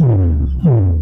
嗯嗯。